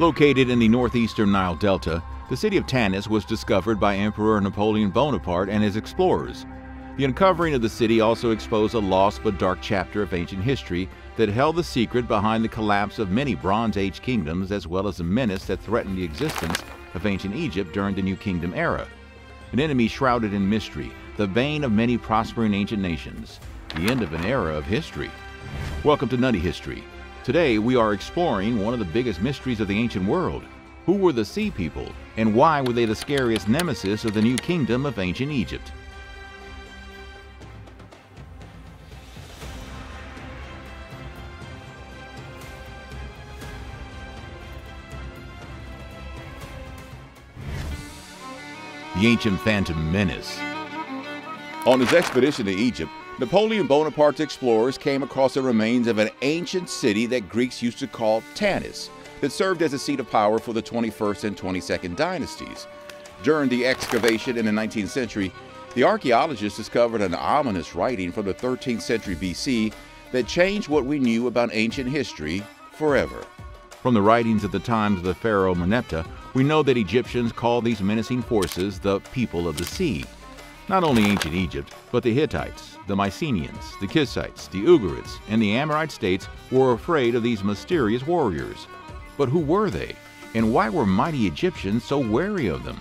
Located in the northeastern Nile Delta, the city of Tanis was discovered by Emperor Napoleon Bonaparte and his explorers. The uncovering of the city also exposed a lost but dark chapter of ancient history that held the secret behind the collapse of many Bronze Age kingdoms as well as a menace that threatened the existence of ancient Egypt during the New Kingdom era. An enemy shrouded in mystery, the bane of many prospering ancient nations, the end of an era of history. Welcome to Nutty History. Today we are exploring one of the biggest mysteries of the ancient world. Who were the Sea People, and why were they the scariest nemesis of the New Kingdom of ancient Egypt? the ancient Phantom Menace. On his expedition to Egypt, Napoleon Bonaparte's explorers came across the remains of an ancient city that Greeks used to call Tanis, that served as a seat of power for the 21st and 22nd dynasties. During the excavation in the 19th century, the archaeologists discovered an ominous writing from the 13th century BC that changed what we knew about ancient history forever. From the writings of the times of the pharaoh Merneptah, we know that Egyptians called these menacing forces the people of the sea. Not only ancient Egypt, but the Hittites, the Mycenaeans, the Kassites, the Ugarites, and the Amorite states were afraid of these mysterious warriors. But who were they, and why were mighty Egyptians so wary of them?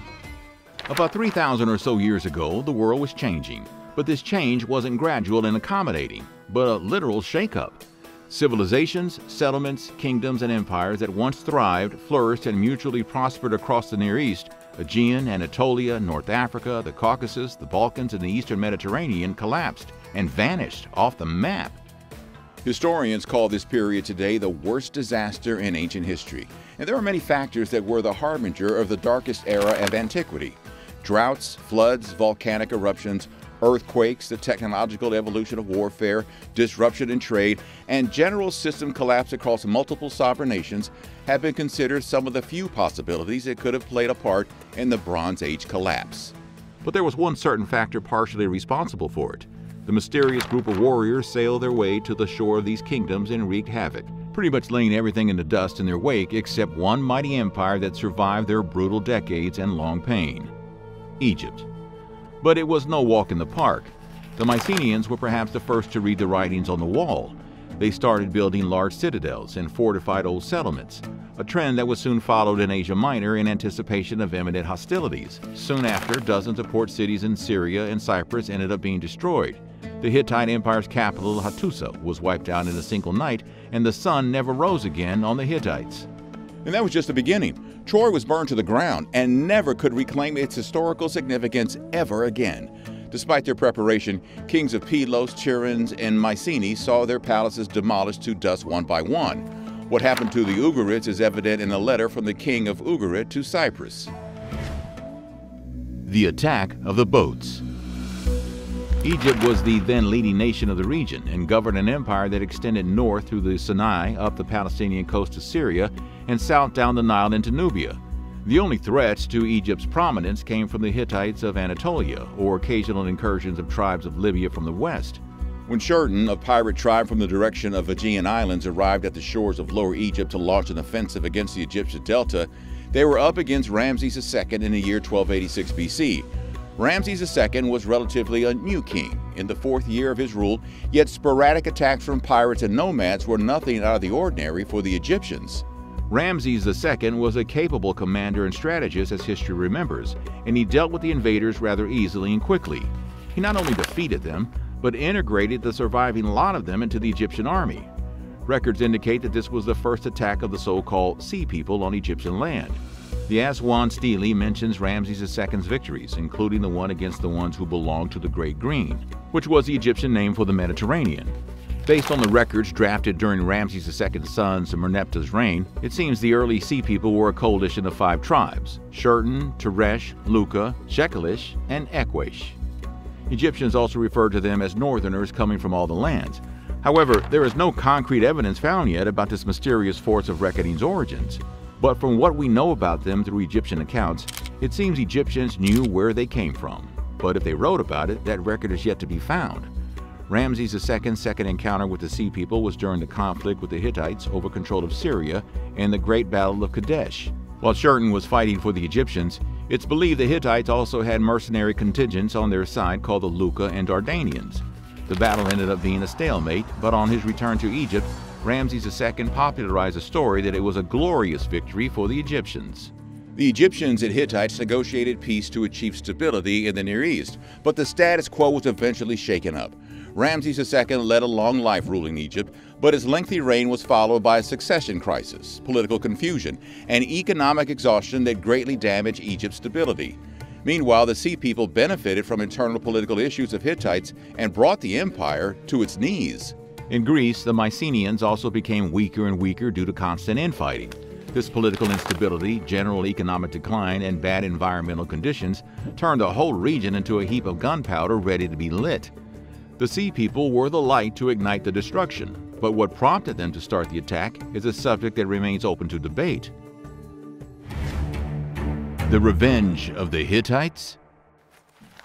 About 3,000 or so years ago, the world was changing, but this change wasn't gradual and accommodating, but a literal shakeup. Civilizations, settlements, kingdoms, and empires that once thrived, flourished, and mutually prospered across the Near East Aegean, Anatolia, North Africa, the Caucasus, the Balkans, and the Eastern Mediterranean collapsed and vanished off the map. Historians call this period today the worst disaster in ancient history, and there are many factors that were the harbinger of the darkest era of antiquity. Droughts, floods, volcanic eruptions, earthquakes, the technological evolution of warfare, disruption in trade, and general system collapse across multiple sovereign nations have been considered some of the few possibilities that could have played a part in the Bronze Age collapse. But there was one certain factor partially responsible for it. The mysterious group of warriors sailed their way to the shore of these kingdoms and wreaked havoc, pretty much laying everything in the dust in their wake except one mighty empire that survived their brutal decades and long pain Egypt. But it was no walk in the park. The Mycenaeans were perhaps the first to read the writings on the wall. They started building large citadels and fortified old settlements, a trend that was soon followed in Asia Minor in anticipation of imminent hostilities. Soon after, dozens of port cities in Syria and Cyprus ended up being destroyed. The Hittite Empire's capital, Hattusa, was wiped out in a single night, and the sun never rose again on the Hittites. And that was just the beginning. Troy was burned to the ground and never could reclaim its historical significance ever again. Despite their preparation, kings of Pylos, Tiryns, and Mycenae saw their palaces demolished to dust one by one. What happened to the Ugarites is evident in a letter from the king of Ugarit to Cyprus. The attack of the boats. Egypt was the then leading nation of the region and governed an empire that extended north through the Sinai up the Palestinian coast to Syria and south down the Nile into Nubia. The only threats to Egypt's prominence came from the Hittites of Anatolia or occasional incursions of tribes of Libya from the west. When Shurton, a pirate tribe from the direction of Aegean Islands, arrived at the shores of Lower Egypt to launch an offensive against the Egyptian Delta, they were up against Ramses II in the year 1286 BC, Ramses II was relatively a new king in the fourth year of his rule, yet sporadic attacks from pirates and nomads were nothing out of the ordinary for the Egyptians. Ramses II was a capable commander and strategist, as history remembers, and he dealt with the invaders rather easily and quickly. He not only defeated them, but integrated the surviving lot of them into the Egyptian army. Records indicate that this was the first attack of the so called Sea People on Egyptian land. The Aswan Stele mentions Ramses II's victories, including the one against the ones who belonged to the Great Green, which was the Egyptian name for the Mediterranean. Based on the records drafted during Ramses II's son's Merneptah's reign, it seems the early Sea People were a coalition of five tribes Shurton, Teresh, Luka, Shekelish, and Ekwesh. Egyptians also referred to them as northerners coming from all the lands. However, there is no concrete evidence found yet about this mysterious force of reckoning's origins. But from what we know about them through Egyptian accounts, it seems Egyptians knew where they came from. But if they wrote about it, that record is yet to be found. Ramses II's second encounter with the Sea People was during the conflict with the Hittites over control of Syria and the Great Battle of Kadesh. While Shurton was fighting for the Egyptians, it's believed the Hittites also had mercenary contingents on their side called the Luca and Dardanians. The battle ended up being a stalemate, but on his return to Egypt, Ramses II popularized a story that it was a glorious victory for the Egyptians. The Egyptians and Hittites negotiated peace to achieve stability in the Near East, but the status quo was eventually shaken up. Ramses II led a long life ruling Egypt, but his lengthy reign was followed by a succession crisis, political confusion, and economic exhaustion that greatly damaged Egypt's stability. Meanwhile, the Sea People benefited from internal political issues of Hittites and brought the empire to its knees. In Greece, the Mycenaeans also became weaker and weaker due to constant infighting. This political instability, general economic decline, and bad environmental conditions turned the whole region into a heap of gunpowder ready to be lit. The Sea People were the light to ignite the destruction, but what prompted them to start the attack is a subject that remains open to debate. The Revenge of the Hittites?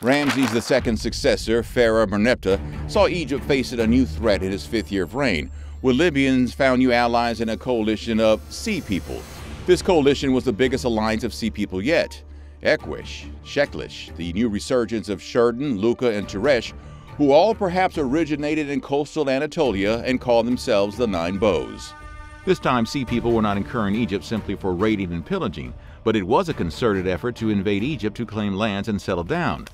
Ramses II's successor, Pharaoh Merneptah, saw Egypt facing a new threat in his fifth year of reign, where Libyans found new allies in a coalition of Sea People. This coalition was the biggest alliance of Sea People yet. Ekwesh, Sheklish, the new resurgence of Shurton, Luca, and Teresh, who all perhaps originated in coastal Anatolia and called themselves the Nine Bows. This time, Sea People were not incurring Egypt simply for raiding and pillaging, but it was a concerted effort to invade Egypt to claim lands and settle down.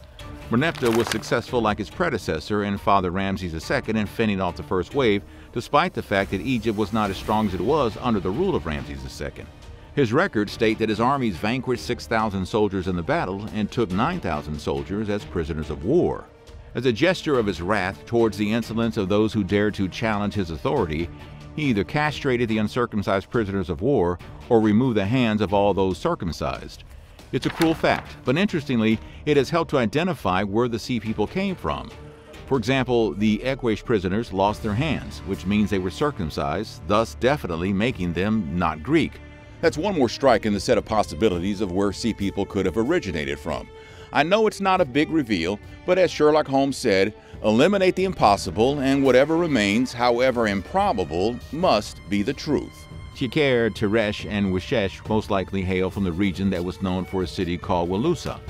Merneptah was successful like his predecessor and father Ramses II in fending off the first wave, despite the fact that Egypt was not as strong as it was under the rule of Ramses II. His records state that his armies vanquished 6,000 soldiers in the battle and took 9,000 soldiers as prisoners of war. As a gesture of his wrath towards the insolence of those who dared to challenge his authority, he either castrated the uncircumcised prisoners of war or removed the hands of all those circumcised. It's a cruel fact, but interestingly, it has helped to identify where the Sea People came from. For example, the Ekwesh prisoners lost their hands, which means they were circumcised, thus definitely making them not Greek. That's one more strike in the set of possibilities of where Sea People could have originated from. I know it's not a big reveal, but as Sherlock Holmes said, Eliminate the impossible, and whatever remains, however improbable, must be the truth. Chikere, Teresh, and Wishesh most likely hail from the region that was known for a city called Walusa.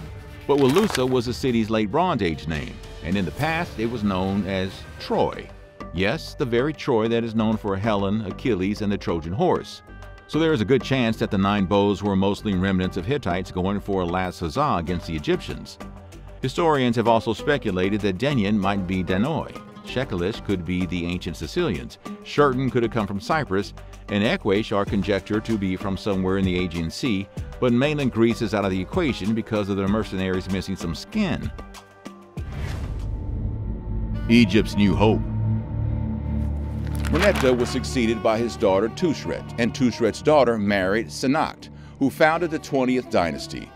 But Walusa was the city's late Bronze Age name, and in the past it was known as Troy. Yes, the very Troy that is known for Helen, Achilles, and the Trojan horse. So there is a good chance that the nine bows were mostly remnants of Hittites going for a last huzzah against the Egyptians. Historians have also speculated that Denyen might be Danoi, Shekelish could be the ancient Sicilians, Shurton could have come from Cyprus, and Ekwesh are conjectured to be from somewhere in the Aegean Sea, but mainland Greece is out of the equation because of the mercenaries missing some skin. Egypt's New Hope Merneptah was succeeded by his daughter Tushret, and Tushret's daughter married Senakht, who founded the 20th dynasty.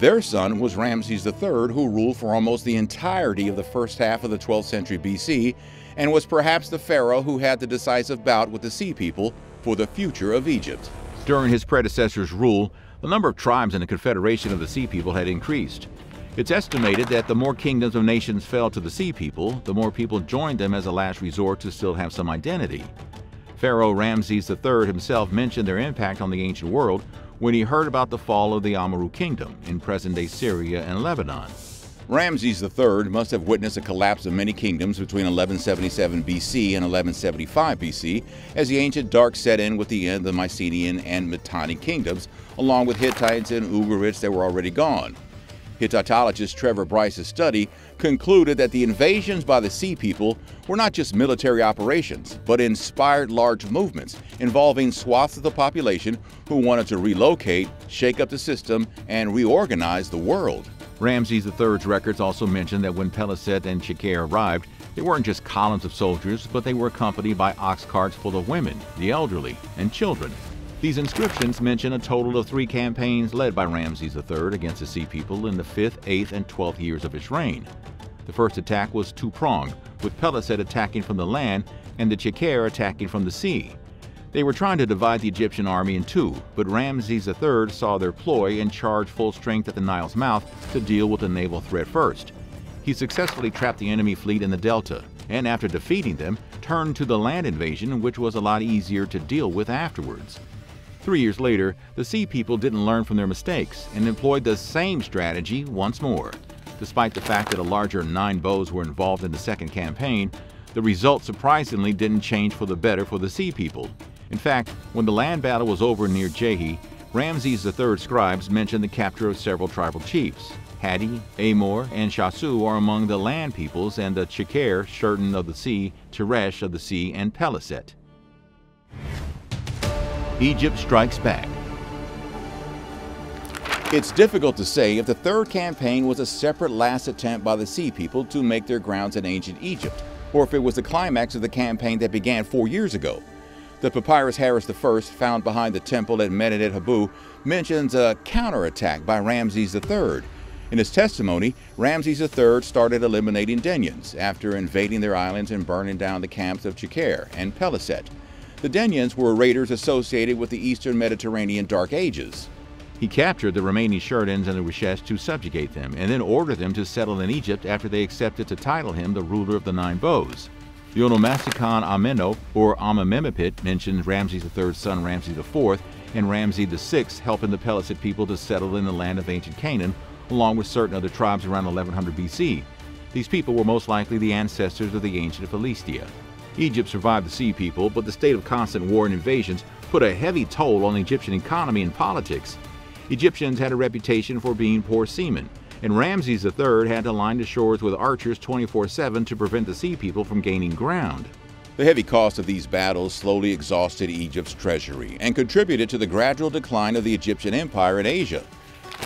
Their son was Ramses III, who ruled for almost the entirety of the first half of the 12th century BC and was perhaps the pharaoh who had the decisive bout with the Sea People for the future of Egypt. During his predecessor's rule, the number of tribes in the Confederation of the Sea People had increased. It's estimated that the more kingdoms of nations fell to the Sea People, the more people joined them as a last resort to still have some identity. Pharaoh Ramses III himself mentioned their impact on the ancient world when he heard about the fall of the Amurru kingdom in present-day Syria and Lebanon. Ramses III must have witnessed a collapse of many kingdoms between 1177 BC and 1175 BC as the ancient dark set in with the end of the Mycenaean and Mitanni kingdoms, along with Hittites and Ugarites that were already gone. Hittitologist Trevor Bryce's study concluded that the invasions by the Sea People were not just military operations, but inspired large movements involving swaths of the population who wanted to relocate, shake up the system, and reorganize the world. Ramses III's records also mention that when Peliset and Chikere arrived, they weren't just columns of soldiers, but they were accompanied by ox carts full of women, the elderly, and children. These inscriptions mention a total of three campaigns led by Ramses III against the Sea People in the 5th, 8th, and 12th years of his reign. The first attack was two-pronged, with Peliset attacking from the land and the Chikere attacking from the sea. They were trying to divide the Egyptian army in two, but Ramses III saw their ploy and charged full strength at the Nile's mouth to deal with the naval threat first. He successfully trapped the enemy fleet in the delta, and after defeating them, turned to the land invasion, which was a lot easier to deal with afterwards. Three years later, the Sea People didn't learn from their mistakes and employed the same strategy once more. Despite the fact that a larger nine bows were involved in the second campaign, the result surprisingly didn't change for the better for the Sea People. In fact, when the land battle was over near Jehi, Ramses III's scribes mentioned the capture of several tribal chiefs. Hatti, Amor, and Shasu are among the land peoples, and the Chikere, Shurton of the sea, Teresh of the sea, and Peliset. Egypt strikes back. It's difficult to say if the third campaign was a separate last attempt by the Sea People to make their grounds in ancient Egypt, or if it was the climax of the campaign that began four years ago. The papyrus Harris I, found behind the temple at Medinet Habu, mentions a counterattack by Ramses III. In his testimony, Ramses III started eliminating Denyans after invading their islands and burning down the camps of Chikere and Peliset. The Denyans were raiders associated with the eastern Mediterranean Dark Ages. He captured the remaining Shurdans and the Rishesh to subjugate them, and then ordered them to settle in Egypt after they accepted to title him the ruler of the Nine Bows. The Onomasticon Ameno, or Amenemhotep, mentions Ramses III's son Ramses IV and Ramses VI helping the Peliset people to settle in the land of ancient Canaan, along with certain other tribes around 1100 BC. These people were most likely the ancestors of the ancient Philistia. Egypt survived the Sea People, but the state of constant war and invasions put a heavy toll on the Egyptian economy and politics. Egyptians had a reputation for being poor seamen, and Ramses III had to line the shores with archers 24 7 to prevent the Sea People from gaining ground. The heavy cost of these battles slowly exhausted Egypt's treasury and contributed to the gradual decline of the Egyptian empire in Asia.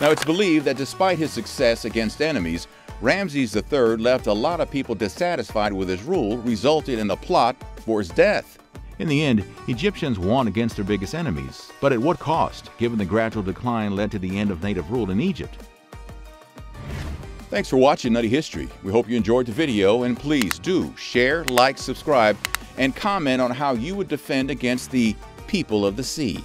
Now, it's believed that despite his success against enemies, Ramses III left a lot of people dissatisfied with his rule, resulting in a plot for his death. In the end, Egyptians won against their biggest enemies, but at what cost, given the gradual decline led to the end of native rule in Egypt? Thanks for watching Nutty History. We hope you enjoyed the video, and please do share, like, subscribe, and comment on how you would defend against the people of the sea.